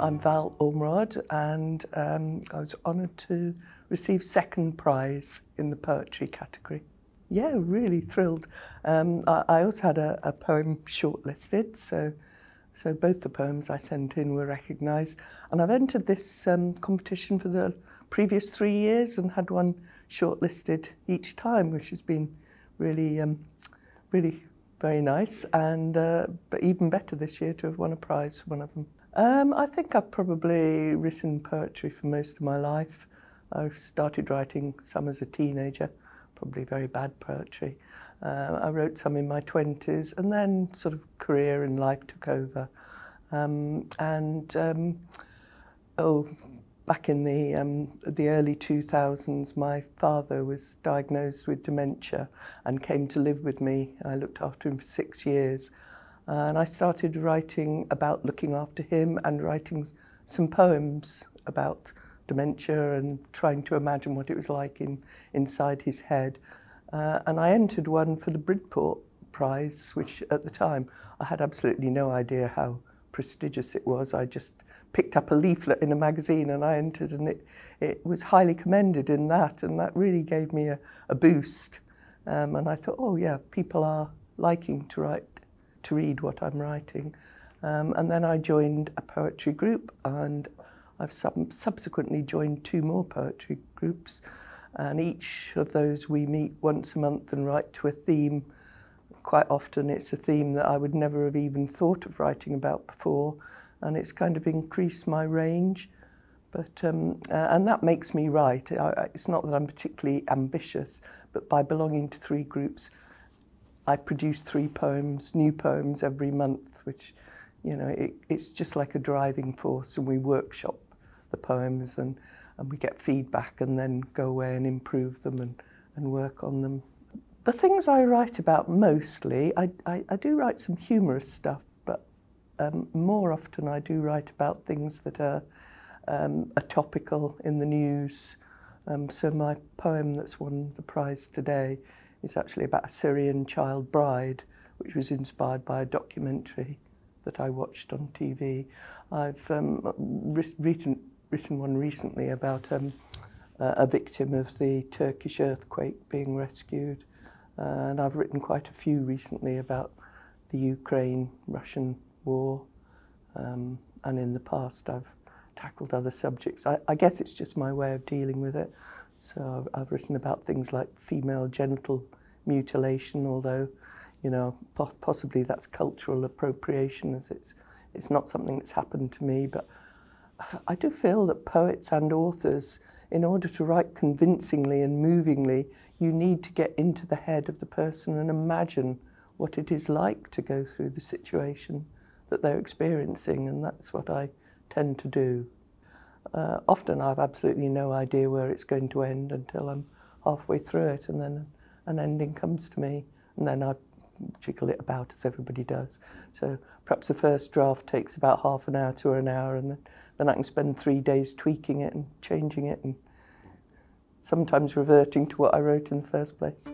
I'm Val Ormrod and um, I was honoured to receive second prize in the poetry category. Yeah, really thrilled. Um, I, I also had a, a poem shortlisted, so so both the poems I sent in were recognised. And I've entered this um, competition for the previous three years and had one shortlisted each time, which has been really, um, really very nice. And uh, but even better this year to have won a prize for one of them. Um, I think I've probably written poetry for most of my life. I started writing some as a teenager, probably very bad poetry. Uh, I wrote some in my 20s and then sort of career and life took over. Um, and um, oh, back in the, um, the early 2000s, my father was diagnosed with dementia and came to live with me. I looked after him for six years. And I started writing about looking after him and writing some poems about dementia and trying to imagine what it was like in, inside his head. Uh, and I entered one for the Bridport Prize, which at the time I had absolutely no idea how prestigious it was. I just picked up a leaflet in a magazine and I entered and it, it was highly commended in that and that really gave me a, a boost. Um, and I thought, oh yeah, people are liking to write to read what I'm writing. Um, and then I joined a poetry group and I've sub subsequently joined two more poetry groups and each of those we meet once a month and write to a theme. Quite often it's a theme that I would never have even thought of writing about before and it's kind of increased my range. But, um, uh, and that makes me write. I, it's not that I'm particularly ambitious, but by belonging to three groups, I produce three poems, new poems every month, which, you know, it, it's just like a driving force and we workshop the poems and, and we get feedback and then go away and improve them and, and work on them. The things I write about mostly, I, I, I do write some humorous stuff, but um, more often I do write about things that are, um, are topical in the news. Um, so my poem that's won the prize today is actually about a Syrian child bride, which was inspired by a documentary that I watched on TV. I've um, written, written one recently about um, a victim of the Turkish earthquake being rescued. And I've written quite a few recently about the Ukraine-Russian war. Um, and in the past I've tackled other subjects. I, I guess it's just my way of dealing with it. So I've, I've written about things like female genital mutilation, although, you know, po possibly that's cultural appropriation as it's, it's not something that's happened to me, but I do feel that poets and authors, in order to write convincingly and movingly, you need to get into the head of the person and imagine what it is like to go through the situation that they're experiencing, and that's what I tend to do. Uh, often I've absolutely no idea where it's going to end until I'm halfway through it and then an ending comes to me and then I jiggle it about as everybody does. So perhaps the first draft takes about half an hour to an hour and then, then I can spend three days tweaking it and changing it and sometimes reverting to what I wrote in the first place.